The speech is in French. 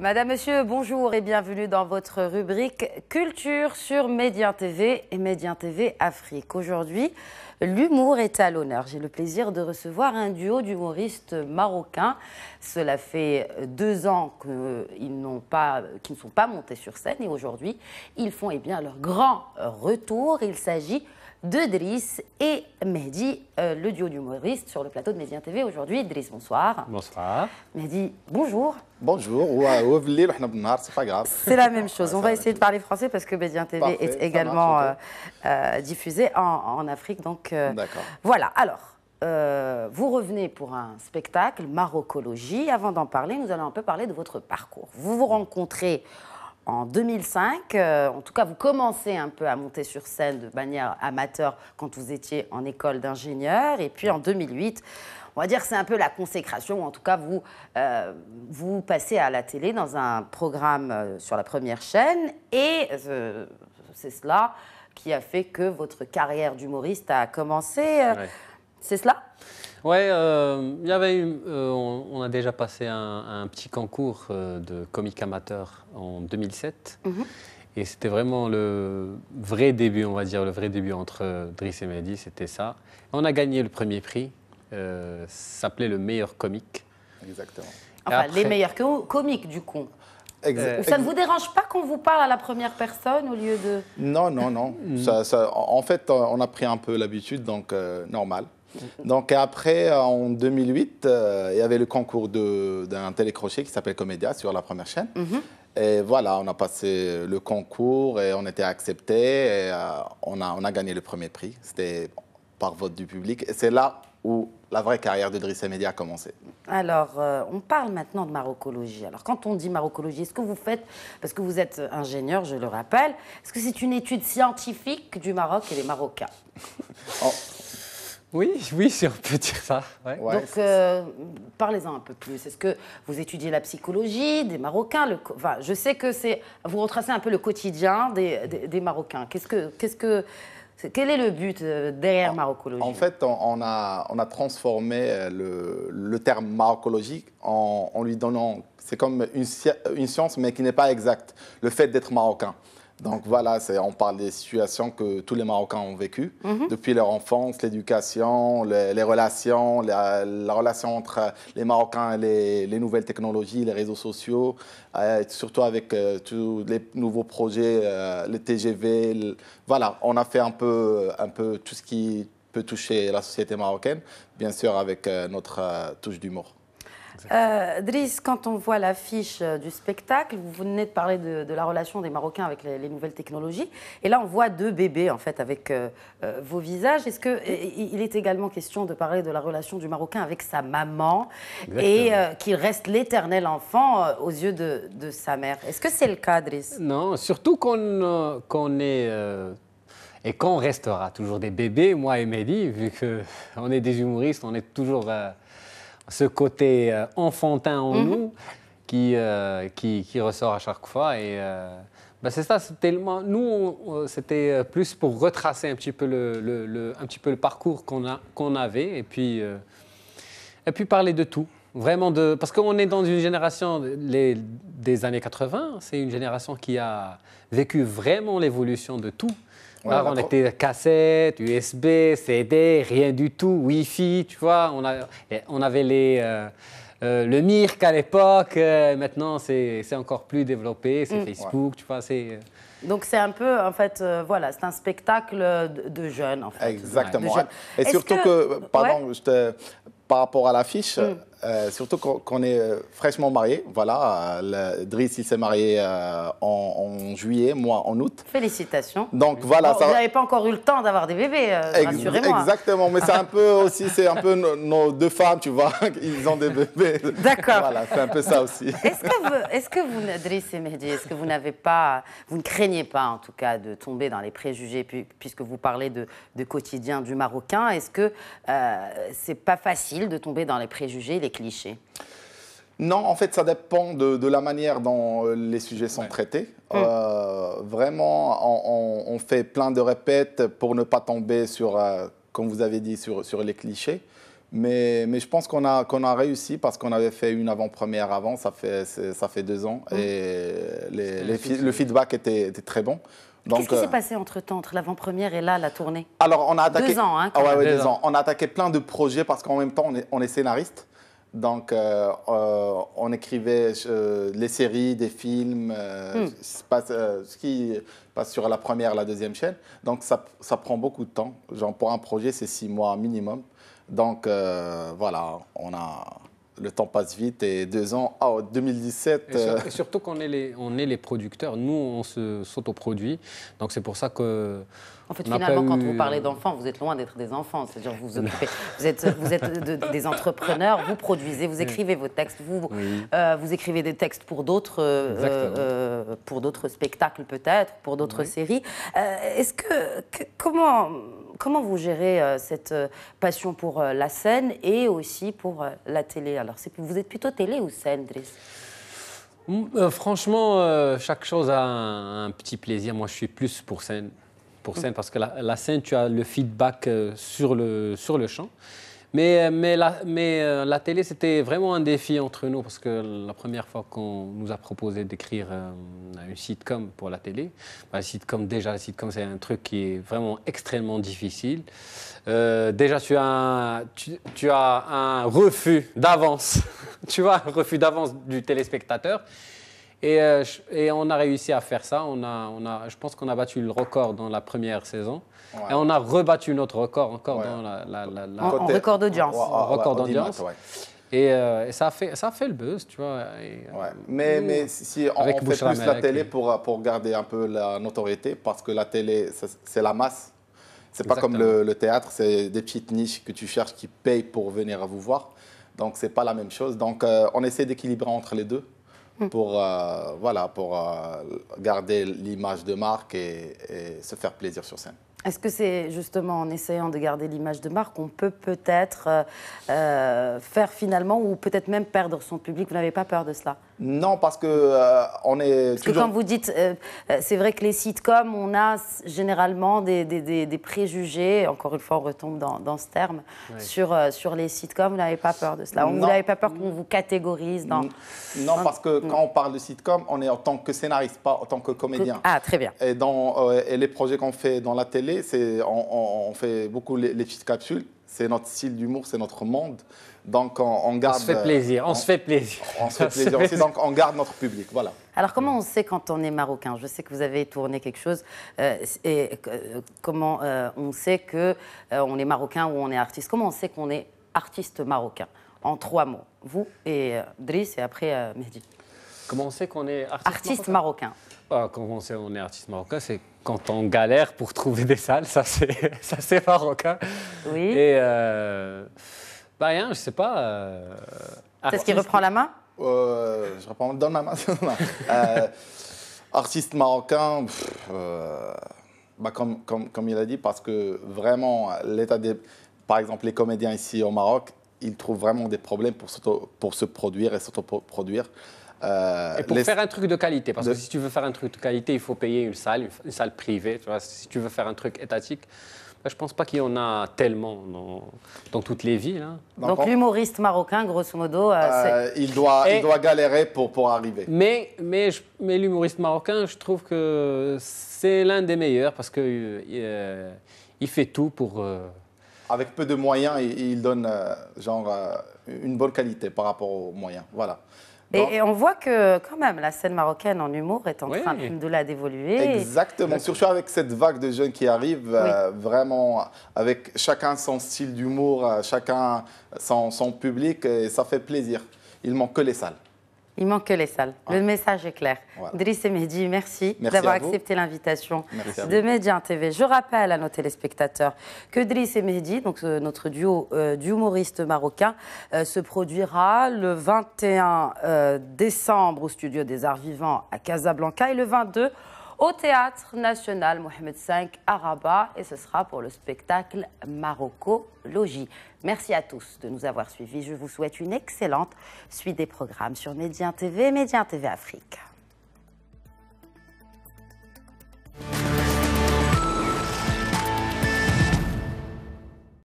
Madame, Monsieur, bonjour et bienvenue dans votre rubrique Culture sur Médien TV et Médien TV Afrique. Aujourd'hui, l'humour est à l'honneur. J'ai le plaisir de recevoir un duo d'humoristes marocains. Cela fait deux ans qu'ils ne sont pas montés sur scène et aujourd'hui, ils font eh bien, leur grand retour. Il s'agit de Driss et Mehdi, euh, le duo d'humoristes sur le plateau de Médien TV aujourd'hui. Driss, bonsoir. Bonsoir. Mehdi, bonjour. Bonjour, c'est pas grave. C'est la même chose. On va essayer de parler français parce que Médien TV est également euh, euh, diffusé en, Afrique. Donc voilà. Alors. vous revenez pour un spectacle, Marocologie. Avant d'en parler, nous allons un peu parler de votre parcours. Vous vous rencontrez en 2005. Euh, en tout cas, vous commencez un peu à monter sur scène de manière amateur quand vous étiez en école d'ingénieur. Et puis en 2008, on va dire que c'est un peu la consécration, ou en tout cas, vous, euh, vous passez à la télé dans un programme euh, sur la première chaîne. Et c'est cela qui a fait que votre carrière d'humoriste a commencé. C'est cela? Oui, euh, il y avait euh, on, a déjà passé un, petit concours euh, de comique amateur en 2007. Mhm. Et c'était vraiment le vrai début, on va dire, le vrai début entre Driss et Mehdi, c'était ça. On a gagné le premier prix, ça s'appelait le meilleur comique. Exactement. Enfin, les meilleurs comiques, du coup. ça ne vous dérange pas qu'on vous parle à la première personne au lieu de... Non, non, non. ça, ça, en fait, on a pris un peu l'habitude, donc normal. Donc après, en 2008, euh, il y avait le concours d'un télécrochet qui s'appelle Comédia sur la première chaîne. Mhm. Et voilà, on a passé le concours et on était accepté et euh, on, a, on a gagné le premier prix. C'était par vote du public. Et c'est là où la vraie carrière de Driss Média a commencé. Alors, euh, on parle maintenant de marocologie. Alors, quand on dit marocologie, est-ce que vous faites, parce que vous êtes ingénieur, je le rappelle, est-ce que c'est une étude scientifique du Maroc et des Marocains? Oui, oui, si on peut dire ça. Donc, euh, parlez-en un peu plus. Est-ce que vous étudiez la psychologie des Marocains le, enfin, Je sais que c'est vous retracez un peu le quotidien des, des, Marocains. Qu'est-ce que, qu'est-ce que, quel est le but euh, derrière marocologie? En fait, on a, on a transformé euh, le, le terme marocologie en, en lui donnant, c'est comme une, une science mais qui n'est pas exacte, le fait d'être marocain. Donc voilà, on parle des situations que tous les Marocains ont vécues mhm. depuis leur enfance, l'éducation, les, relations, la, relation entre les Marocains et les, nouvelles technologies, les réseaux sociaux, euh, surtout avec euh, tous les nouveaux projets, euh, les TGV. voilà, on a fait un peu, un peu tout ce qui peut toucher la société marocaine, bien sûr avec notre touche d'humour. Euh, Driss, quand on voit l'affiche euh, du spectacle, vous venez de parler de, la relation des Marocains avec les, nouvelles technologies, et là on voit deux bébés en fait avec euh, vos visages. Est-ce que il est également question de parler de la relation du Marocain avec sa maman et qu'il reste l'éternel enfant aux yeux de, sa mère. Est-ce que c'est le cas, Driss? Non, surtout qu'on est et qu'on restera toujours des bébés, moi et Mehdi, vu qu'on est des humoristes, on est toujours ce côté euh, enfantin en mhm. nous euh, qui, qui, ressort à chaque fois. Et euh, bah, c'est ça, tellement. Nous, c'était plus pour retracer un petit peu le, le, un petit peu le parcours qu'on qu'on avait et puis, et puis parler de tout. Vraiment de. Parce qu'on est dans une génération les, des années 80, c'est une génération qui a vécu vraiment l'évolution de tout on était cassette, USB, CD, rien du tout, Wi-Fi, tu vois. On, a, on avait les, euh, euh, le MIRC à l'époque. Euh, maintenant, c'est encore plus développé. C'est mm. Facebook, tu vois. Donc c'est un peu, en fait, voilà, c'est un spectacle de, jeunes, en fait. Exactement. Et surtout que, pardon, par rapport à l'affiche, mm. Euh, surtout qu'on est euh, fraîchement marié. Voilà, le, Driss, il s'est marié euh, en, juillet, moi en août. Félicitations. Donc voilà. Vous n'avez pas encore eu le temps d'avoir des bébés, rassurez-moi. Exactement, mais c'est un peu aussi, c'est un peu nos, deux femmes, tu vois, ils ont des bébés. D'accord. Voilà, c'est un peu ça aussi. Est-ce que vous, que vous, Driss et Mehdi, est-ce que vous n'avez pas, vous ne craignez pas en tout cas de tomber dans les préjugés, puisque vous parlez de, quotidien du Marocain, est-ce que c'est pas facile de tomber dans les préjugés, clichés non, en fait, ça dépend de, la manière dont euh, les sujets sont traités. Hum. Euh, vraiment, on, fait plein de répètes pour ne pas tomber sur, euh, comme vous avez dit, sur, sur les clichés. Mais, mais je pense qu'on a, qu'on a réussi parce qu'on avait fait une avant-première avant, ça fait, ça fait deux ans, mmh. et les, le feedback était, était très bon. Qu'est-ce qui s'est passé entre temps, entre l'avant-première et là, la tournée? Alors, on a attaqué. Deux ans, hein ah ouais, deux, ans. On a attaqué plein de projets parce qu'en même temps, on est, on est scénariste. Donc, euh, euh, on écrivait euh, les séries, des films, hmm. ce qui passe sur la première, la deuxième chaîne. Donc, ça, ça prend beaucoup de temps. Genre, pour un projet, c'est six mois minimum. Donc, voilà, on a, le temps passe vite et deux ans, ah, 2017. Et, surtout qu'on est, les, on est les producteurs, nous on s'autoproduit, donc c'est pour ça que. En fait, finalement, quand vous parlez d'enfants, vous êtes loin d'être des enfants. C'est-à-dire, vous vous occupez, vous êtes, vous êtes des entrepreneurs, vous produisez, vous écrivez vos textes, vous, euh, vous écrivez des textes pour d'autres, euh, euh, pour d'autres spectacles peut-être, pour d'autres séries. Est-ce que, comment comment vous gérez euh, cette euh, passion pour euh, la scène et aussi pour la télé? Alors, vous êtes plutôt télé ou scène, Driss? Franchement, chaque chose a un, petit plaisir. Moi, je suis plus pour scène. Pour scène, parce que la, scène, tu as le feedback sur le, sur le champ. Mais, mais, la, mais euh, la télé, c'était vraiment un défi entre nous parce que la première fois qu'on nous a proposé d'écrire euh, une sitcom pour la télé, bah, sitcom, déjà, la sitcom, c'est un truc qui est vraiment extrêmement difficile. Euh, déjà, tu as, tu, as un refus d'avance, tu vois, un refus d'avance du téléspectateur. Et, et, on a réussi à faire ça. On a, on a, je pense qu'on a battu le record dans la première saison. Et on a rebattu notre record encore dans la, la, en, record d'audience. record d'audience. Et, euh, et, ça, a fait, ça a fait le buzz, tu vois. mais, mais si on, fait plus la télé pour, pour garder un peu la notoriété, parce que la télé, c'est la masse. C'est pas comme le, théâtre, c'est des petites niches que tu cherches qui payent pour venir vous voir. Donc, c'est pas la même chose. Donc, euh, on essaie d'équilibrer entre les deux. Pour, euh, voilà, pour garder l'image de marque et, et se faire plaisir sur scène. Est-ce que c'est justement en essayant de garder l'image de marque qu'on peut peut-être euh, euh, faire finalement ou peut-être même perdre son public? Vous n'avez pas peur de cela? Non, parce que euh, on est. Parce que quand vous dites, euh, euh, c'est vrai que les sitcoms, on a généralement des, des, préjugés. Encore une fois, on retombe dans, dans ce terme sur sur les sitcoms. Vous n'avez pas peur de cela Vous n'avez pas peur qu'on vous catégorise dans. Non, parce que quand on parle de sitcom, on est en tant que scénariste, pas en tant que comédien. Ah, très bien. Et dans et les projets qu'on fait dans la télé, c'est on, on, fait beaucoup les, les petites capsules. C'est notre style d'humour, c'est notre monde. Donc on, garde. On se fait plaisir. On, se fait plaisir. On se fait plaisir aussi. Donc on garde notre public. Voilà. Alors comment on sait quand on est marocain? Je sais que vous avez tourné quelque chose. Euh, et euh, comment euh, on sait que on est marocain ou on est artiste? Comment on sait qu'on est artiste marocain? En trois mots. Vous et Driss et après Mehdi. Comment on sait qu'on est artiste, artiste marocain, ah, Comment on est artiste marocain C'est quand on galère pour trouver des salles. Ça c'est ça c'est marocain. Oui. Et bah rien, je sais pas. Euh, c'est ce qui reprend la main? Euh, Je reprends, donne ma main. euh, artiste marocain, euh, bah comme, comme, comme, il a dit, parce que vraiment, l'état des. Par exemple, les comédiens ici au Maroc, ils trouvent vraiment des problèmes pour, pour se produire et s'autoproduire. Euh, et pour faire un truc de qualité, parce que si tu veux faire un truc de qualité, il faut payer une salle, une salle privée. Tu vois, si tu veux faire un truc étatique, je ne pense pas qu'il y en a tellement dans, toutes les villes. Hein. Donc, l'humoriste marocain, grosso modo, euh, euh, il, doit, il doit galérer pour, pour arriver. Mais, mais, mais l'humoriste marocain, je trouve que c'est l'un des meilleurs parce qu'il euh, il fait tout pour... Avec peu de moyens, il, il donne genre une bonne qualité par rapport aux moyens. Voilà. Et, on voit que quand même la scène marocaine en humour est en train de la d'évoluer. Exactement, surtout avec cette vague de jeunes qui arrivent, euh, vraiment avec chacun son style d'humour, euh, chacun son, son, public, et ça fait plaisir. Il manque que les salles. Il manque que les salles. Le message est clair. Driss et Mehdi, merci, d'avoir accepté l'invitation de Média TV. Je rappelle à nos téléspectateurs que Driss et Mehdi, donc euh, notre duo euh, d'humoristes marocains, euh, se produira le 21 décembre au studio des Arts Vivants à Casablanca et le 22 au Théâtre National Mohamed V à Rabat et ce sera pour le spectacle Marocco Logis. Merci à tous de nous avoir suivis. Je vous souhaite une excellente suite des programmes sur Médien TV et Médien TV Afrique.